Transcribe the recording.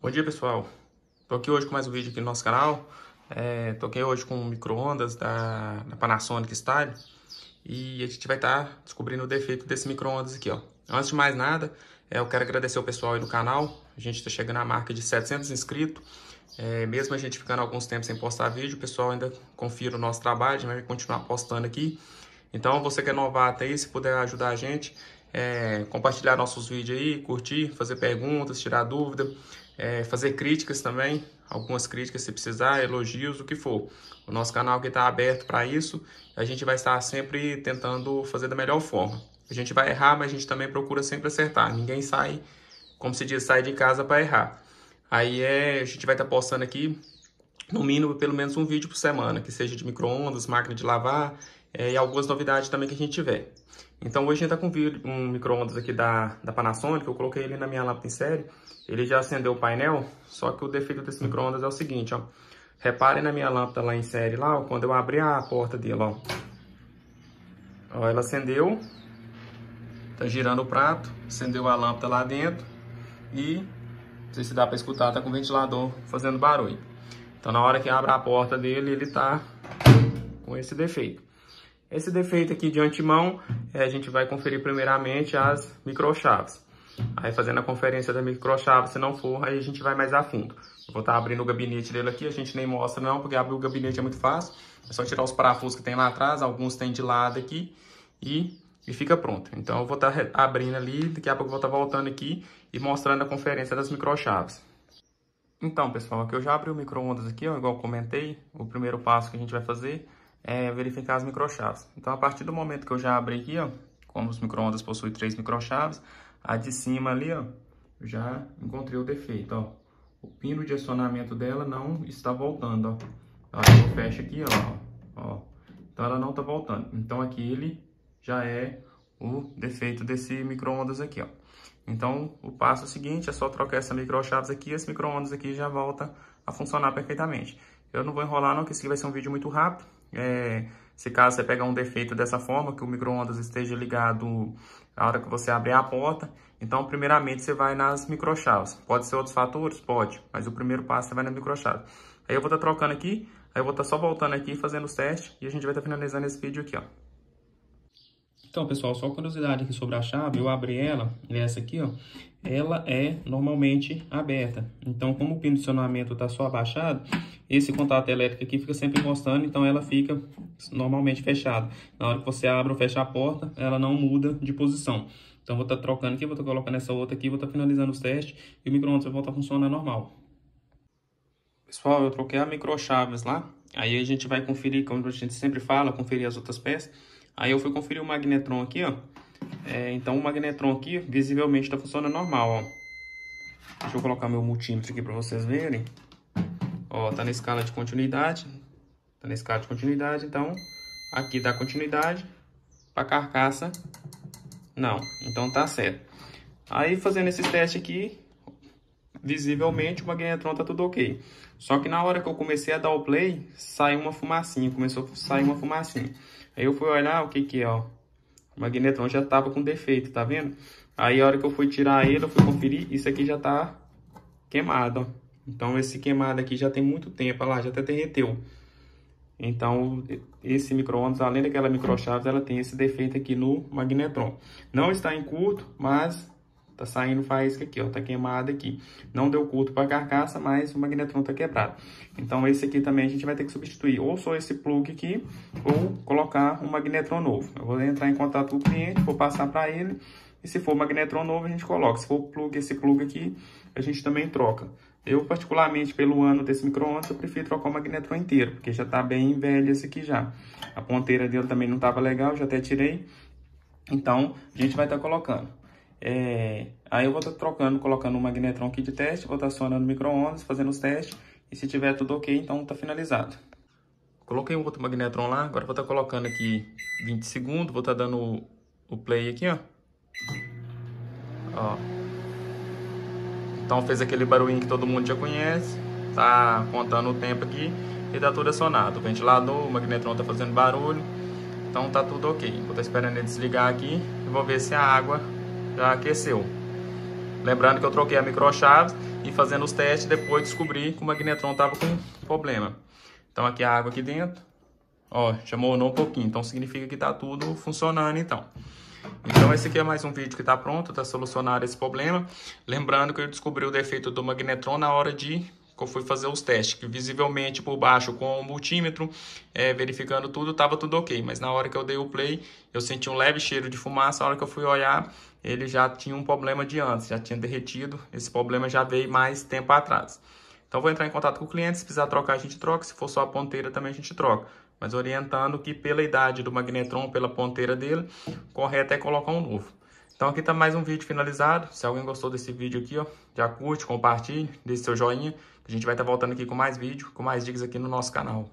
Bom dia pessoal, tô aqui hoje com mais um vídeo aqui no nosso canal. É, Tô aqui hoje com o micro-ondas da, da, Panasonic Style. E a gente vai estar tá descobrindo o defeito desse micro-ondas aqui, ó. Antes de mais nada, é, eu quero agradecer o pessoal aí do canal. A gente tá chegando à marca de 700 inscritos. É, Mesmo a gente ficando alguns tempos sem postar vídeo O pessoal ainda confira o nosso trabalho, a gente vai continuar postando aqui. Então você que é novato aí, se puder ajudar a gente é, compartilhar nossos vídeos aí, curtir, fazer perguntas, tirar dúvida, é, fazer críticas também, algumas críticas se precisar, elogios, o que for. O nosso canal aqui está aberto para isso, a gente vai estar sempre tentando fazer da melhor forma. A gente vai errar, mas a gente também procura sempre acertar. Ninguém sai, como se diz, sai de casa para errar. Aí é, a gente vai estar tá postando aqui, no mínimo, pelo menos um vídeo por semana, que seja de micro-ondas, máquina de lavar é, e algumas novidades também que a gente tiver. Então hoje a gente está com um micro-ondas aqui da, da Panasonic, eu coloquei ele na minha lâmpada em série, ele já acendeu o painel, só que o defeito desse micro-ondas é o seguinte, ó. Reparem na minha lâmpada lá em série, lá, ó, quando eu abri a porta dele, ó. Ó, ela acendeu, tá girando o prato, acendeu a lâmpada lá dentro e, não sei se dá para escutar, tá com o ventilador fazendo barulho. Então na hora que abre a porta dele, ele tá com esse defeito. Esse defeito aqui de antemão, é, a gente vai conferir primeiramente as microchaves. Aí fazendo a conferência da microchave, se não for, aí a gente vai mais a fundo. Eu vou estar abrindo o gabinete dele aqui, a gente nem mostra não, porque abrir o gabinete é muito fácil. É só tirar os parafusos que tem lá atrás, alguns tem de lado aqui e, e fica pronto. Então eu vou estar abrindo ali, daqui a pouco eu vou estar voltando aqui e mostrando a conferência das microchaves. Então, pessoal, aqui eu já abri o micro-ondas aqui, ó, igual comentei, o primeiro passo que a gente vai fazer é verificar as microchaves. Então, a partir do momento que eu já abri aqui, ó, como os micro-ondas possuem três microchaves, a de cima ali, ó, já encontrei o defeito, ó. O pino de acionamento dela não está voltando, ó. A hora que eu fecho aqui, ó, ó. Então, ela não está voltando. Então, aqui ele já é o defeito desse micro-ondas aqui, ó. Então, o passo seguinte é só trocar essa microchaves aqui e esse micro-ondas aqui já volta a funcionar perfeitamente. Eu não vou enrolar não, que esse aqui vai ser um vídeo muito rápido. É, se caso você pegar um defeito dessa forma, que o micro-ondas esteja ligado na hora que você abrir a porta, então primeiramente você vai nas microchaves. Pode ser outros fatores? Pode, mas o primeiro passo você vai na microchave. Aí eu vou estar tá trocando aqui, aí eu vou estar tá só voltando aqui fazendo os testes e a gente vai estar tá finalizando esse vídeo aqui, ó. Então, pessoal, só curiosidade aqui sobre a chave, eu abri ela, essa aqui, ó, ela é normalmente aberta. Então, como o pino de acionamento está só abaixado, esse contato elétrico aqui fica sempre encostando, então ela fica normalmente fechada. Na hora que você abre ou fecha a porta, ela não muda de posição. Então, vou estar tá trocando aqui, vou estar tá colocando essa outra aqui, vou estar tá finalizando os testes e o micro-ondas vai voltar a funcionar normal. Pessoal, eu troquei a microchaves lá, aí a gente vai conferir, como a gente sempre fala, conferir as outras peças. Aí eu fui conferir o magnetron aqui, ó. É, então o magnetron aqui visivelmente está funcionando normal, ó. Deixa eu colocar meu multímetro aqui para vocês verem. Ó, tá na escala de continuidade. Tá na escala de continuidade, então aqui dá continuidade. Para carcaça, não. Então tá certo. Aí fazendo esse teste aqui, visivelmente o magnetron tá tudo ok. Só que na hora que eu comecei a dar o play, saiu uma fumacinha, começou a sair uma fumacinha. Aí eu fui olhar o que que é, ó. O magnetron já tava com defeito, tá vendo? Aí a hora que eu fui tirar ele, eu fui conferir, isso aqui já tá queimado, ó. Então esse queimado aqui já tem muito tempo, olha lá, já até derreteu. Então esse micro-ondas, além daquela microchave, ela tem esse defeito aqui no magnetron. Não está em curto, mas Tá saindo faísca aqui, ó, tá queimado aqui. Não deu curto para a carcaça, mas o magnetron tá quebrado. Então esse aqui também a gente vai ter que substituir ou só esse plug aqui, ou colocar um magnetron novo. Eu vou entrar em contato com o cliente, vou passar para ele, e se for magnetron novo a gente coloca. Se for plug, esse plug aqui, a gente também troca. Eu, particularmente, pelo ano desse micro-ondas, eu prefiro trocar o magnetron inteiro, porque já tá bem velho esse aqui já. A ponteira dele também não tava legal, já até tirei. Então, a gente vai estar tá colocando. É, aí eu vou estar tá trocando, colocando um magnetron aqui de teste, vou estar tá acionando o micro-ondas, fazendo os testes. E se tiver tudo ok, então está finalizado. Coloquei um outro magnetron lá, agora vou estar tá colocando aqui 20 segundos, vou estar tá dando o play aqui, ó. ó. Então fez aquele barulhinho que todo mundo já conhece, tá contando o tempo aqui e tá tudo acionado. O ventilador, o magnetron tá fazendo barulho, então tá tudo ok. Vou estar esperando ele desligar aqui e vou ver se a água já aqueceu. Lembrando que eu troquei a microchave e fazendo os testes, depois descobri que o magnetron estava com problema. Então aqui a água aqui dentro, ó, já mornou um pouquinho, então significa que está tudo funcionando então. Então esse aqui é mais um vídeo que está pronto, está solucionado esse problema. Lembrando que eu descobri o defeito do magnetron na hora de que eu fui fazer os testes, que visivelmente por baixo com o multímetro, é, verificando tudo, estava tudo ok. Mas na hora que eu dei o play, eu senti um leve cheiro de fumaça, na hora que eu fui olhar, ele já tinha um problema de antes, já tinha derretido, esse problema já veio mais tempo atrás. Então vou entrar em contato com o cliente, se precisar trocar a gente troca, se for só a ponteira também a gente troca. Mas orientando que pela idade do magnetron, pela ponteira dele, correto é colocar um novo. Então aqui está mais um vídeo finalizado. Se alguém gostou desse vídeo aqui, ó, já curte, compartilhe, deixe seu joinha. A gente vai estar tá voltando aqui com mais vídeo, com mais dicas aqui no nosso canal.